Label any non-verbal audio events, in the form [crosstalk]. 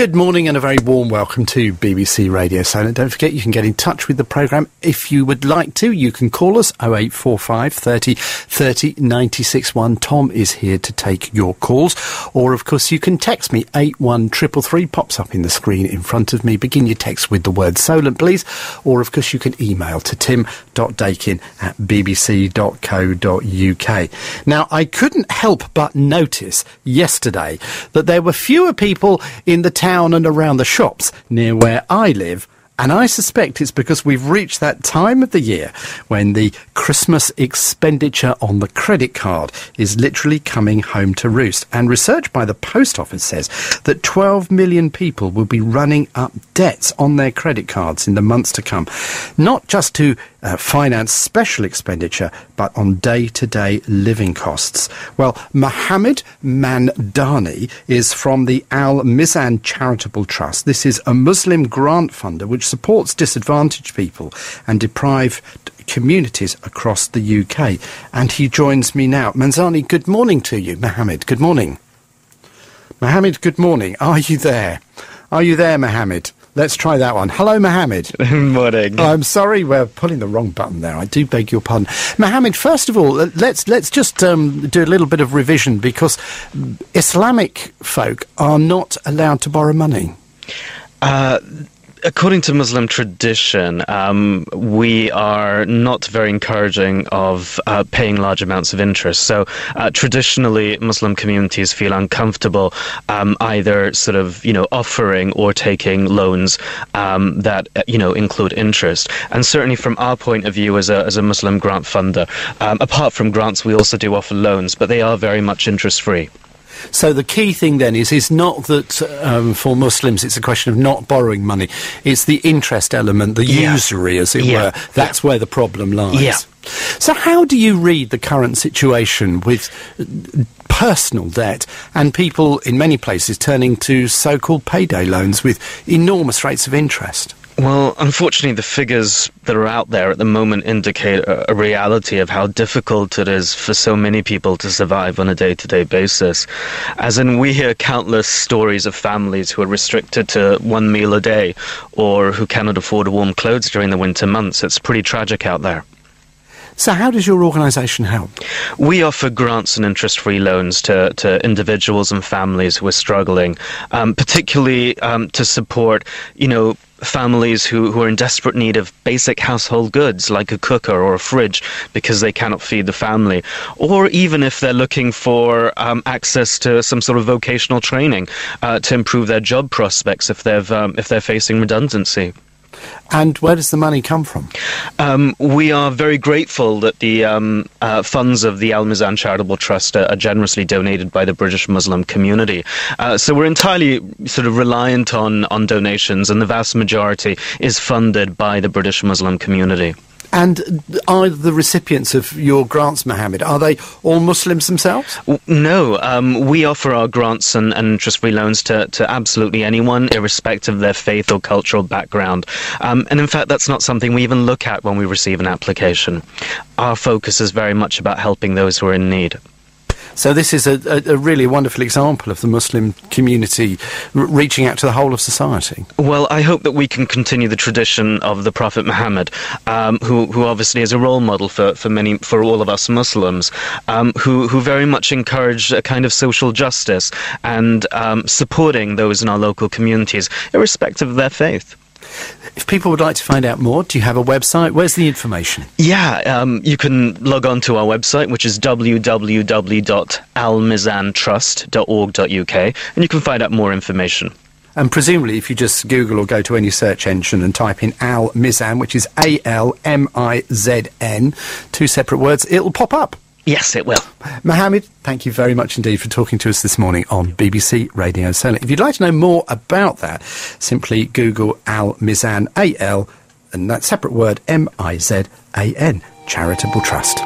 Good morning and a very warm welcome to BBC Radio Solent. Don't forget you can get in touch with the programme if you would like to. You can call us 0845 30 30 96 1. Tom is here to take your calls. Or, of course, you can text me 81333, pops up in the screen in front of me. Begin your text with the word Solent, please. Or, of course, you can email to tim.daykin at bbc.co.uk. Now, I couldn't help but notice yesterday that there were fewer people in the town and around the shops near where I live. And I suspect it's because we've reached that time of the year when the Christmas expenditure on the credit card is literally coming home to roost. And research by the Post Office says that 12 million people will be running up debts on their credit cards in the months to come. Not just to uh, finance special expenditure, but on day to day living costs. Well, Mohammed Mamdani is from the Al Mizan Charitable Trust. This is a Muslim grant funder which supports disadvantaged people and deprived communities across the UK. And he joins me now. Mamdani, good morning to you. Mohammed, good morning. Mohammed, good morning. Are you there? Are you there, Mohammed? Let's try that one. Hello, Mohammed. [laughs] Morning. I'm sorry, we're pulling the wrong button there. I do beg your pardon, Mohammed. First of all, let's let's just um, do a little bit of revision because Islamic folk are not allowed to borrow money. Uh, according to Muslim tradition, um, we are not very encouraging of uh, paying large amounts of interest. So uh, traditionally, Muslim communities feel uncomfortable um, either sort of you know offering or taking loans um, that uh, you know include interest. And certainly from our point of view as a as a Muslim grant funder, um, apart from grants, we also do offer loans, but they are very much interest free. So the key thing then is is not that um, for Muslims it's a question of not borrowing money; it's the interest element, the yeah. usury, as it yeah. were. That's yeah. where the problem lies. Yeah. So how do you read the current situation with personal debt and people in many places turning to so-called payday loans with enormous rates of interest? Well, unfortunately, the figures that are out there at the moment indicate a, reality of how difficult it is for so many people to survive on a day to day basis. As in, we hear countless stories of families who are restricted to one meal a day or who cannot afford warm clothes during the winter months. It's pretty tragic out there. So, how does your organisation help? We offer grants and interest free loans to, to individuals and families who are struggling, um, particularly um, to support, you know, families who, who are in desperate need of basic household goods like a cooker or a fridge because they cannot feed the family, or even if they're looking for um, access to some sort of vocational training uh, to improve their job prospects if they've um, if they're facing redundancy. And where does the money come from? Um, we are very grateful that the um, uh, funds of the Al Mizan Charitable Trust are, are, generously donated by the British Muslim community. Uh, so we're entirely sort of reliant on, on donations, and the vast majority is funded by the British Muslim community. And are the recipients of your grants, Mohammed, are they all Muslims themselves? No. Um, we offer our grants and, and interest-free loans to, to absolutely anyone, irrespective of their faith or cultural background. Um, and in fact, that's not something we even look at when we receive an application. Our focus is very much about helping those who are in need. So this is a, a, a really wonderful example of the Muslim community r- reaching out to the whole of society. Well, I hope that we can continue the tradition of the Prophet Muhammad, um, who, who obviously is a role model for, for many, for all of us Muslims, um, who, who very much encouraged a kind of social justice and um, supporting those in our local communities, irrespective of their faith. If people would like to find out more, do you have a website? Where's the information? Yeah, um, you can log on to our website, which is www.almizantrust.org.uk, and you can find out more information. And presumably, if you just Google or go to any search engine and type in Al Mizan, which is A L M I Z N, two separate words, it'll pop up. Yes, it will. Mohammed, thank you very much indeed for talking to us this morning on BBC Radio Solent. If you'd like to know more about that, simply Google Al Mizan, A L, and that separate word, M I Z A N, Charitable Trust.